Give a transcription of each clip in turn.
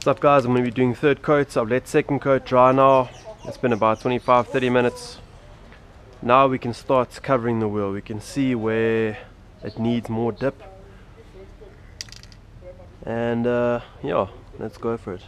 What's up guys, I'm going to be doing third coats. I've let second coat dry now. It's been about 25-30 minutes. Now we can start covering the wheel. We can see where it needs more dip. And uh, yeah, let's go for it.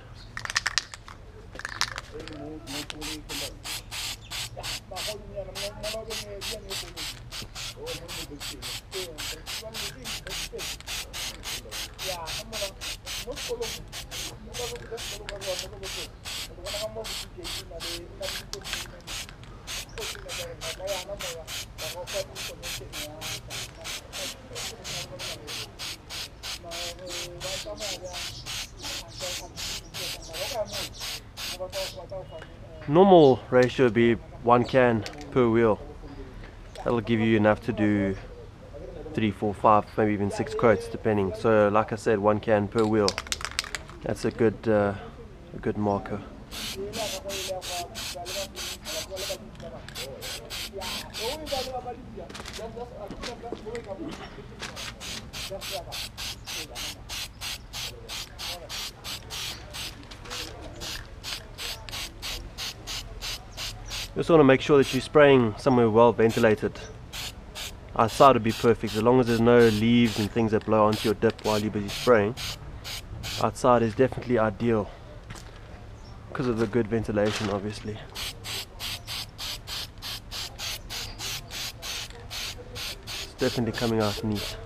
Normal ratio would be one can per wheel. That'll give you enough to do three, four, five, maybe even six coats depending. So like I said, one can per wheel. That's a good, uh, a good marker. You just want to make sure that you're spraying somewhere well ventilated. Outside would be perfect as long as there's no leaves and things that blow onto your dip while you're busy spraying. Outside is definitely ideal because of the good ventilation obviously. It's definitely coming out neat.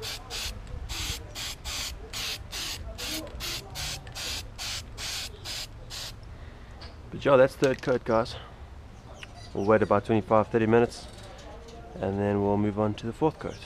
But yeah, that's third coat guys. We'll wait about 25-30 minutes and then we'll move on to the fourth coat.